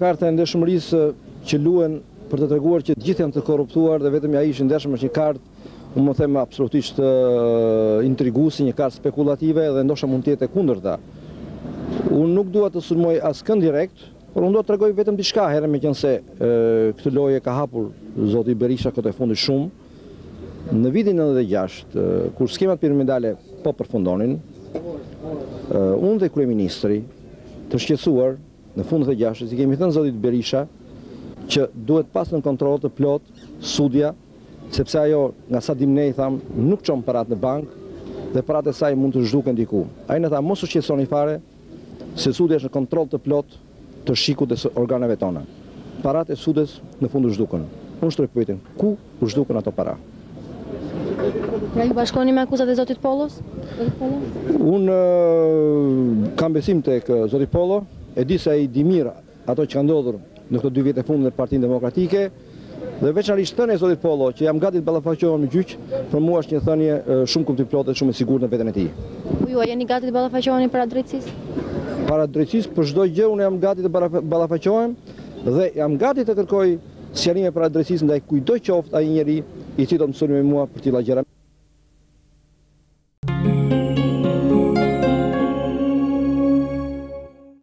Karta e ndershmërisë që luan për të treguar që gjithë janë të korruptuar dhe vetëm ai është i ndershëm është një kartë, unë mund them absolutisht intriguesi, një kartë spekulative dhe ndoshta mund të jetë e kundërta. Unë nuk dua të sulmoj askënd direkt, por unë dua të tregoj vetëm diçka herë meqenëse këtë lojë e ka hapur zoti Berisha kohët e fundit shumë. Në vitin nëntëdhjetë e gjashtë, kur skemat piramidale po përfundonin, unë dhe kryeministri, të shqetësuar, në fund të gjashtës i kemi thënë zotit Berisha që duhet pas nën kontroll të plotë Sudja, sepse ajo, nga sa dimë ne, i thamë, nuk çon paratë në bankë dhe paratë e saj mund të zhduken diku. Ai na tha mos u shqetësoni fare, se Sudja është në kontroll të plotë. të SHIK-ut dhe organeve tona. Paratë e Sudes në fund u zhdukën. Unë shtroj pyetjen, ku u zhdukën ato para? Pra ju bashkoheni me akuzat e zotit Pollos? Unë kam besim tek zoti Pollo, e di se ai di mirë ato që ka ndodhur në këto dy vjet e fundit në Partinë Demokratike. Dhe veçanërisht thënia e zotit Pollo, që jam gati të ballafaqohem në gjyq, për mua është një thënie shumë kuptimplotë dhe shumë e sigurt në veten e tij. Po ju, a jeni gati të ballafaqoheni para drejtësisë? Para drejtësisë, për çdo gjë unë jam gati të ballafaqohem dhe jam gati të kërkoj sqarime para drejtësisë ndaj kujtdo qoftë ai njeri i cili do të më sulmojë mua për të tilla gjëra.